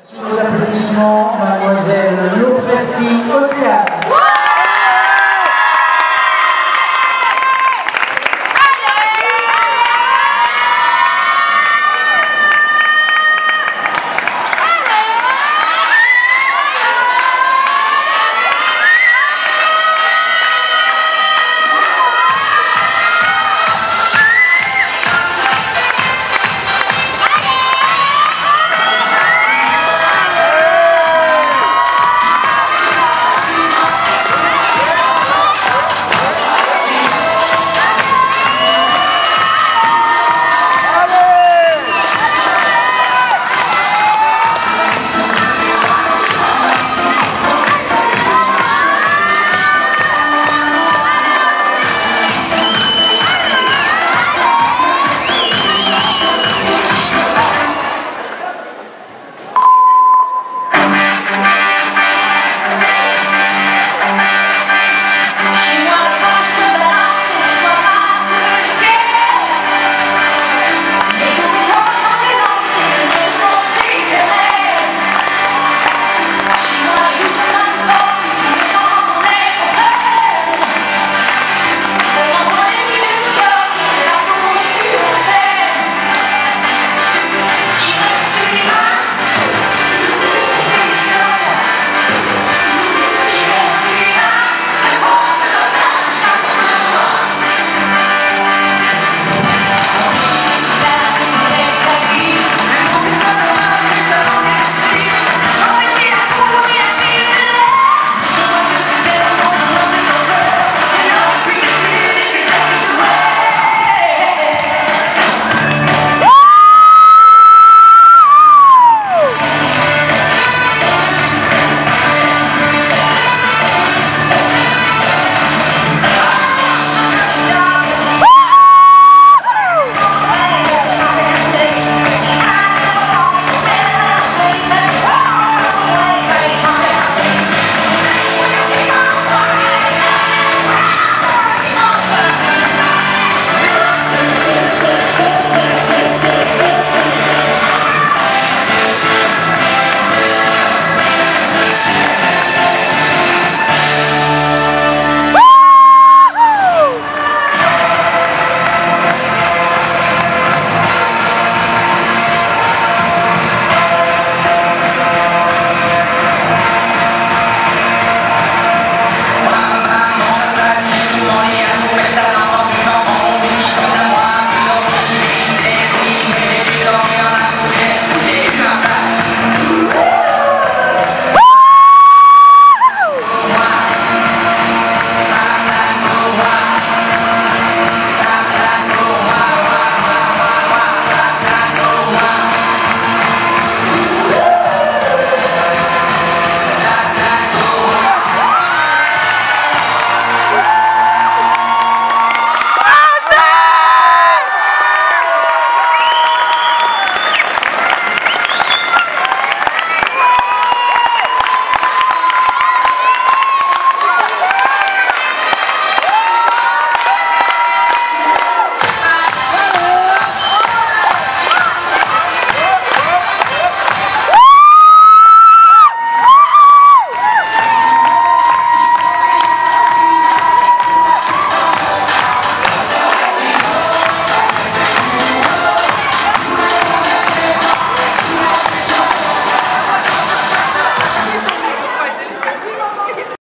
Sous les applaudissements, mademoiselle Lopresti Océane.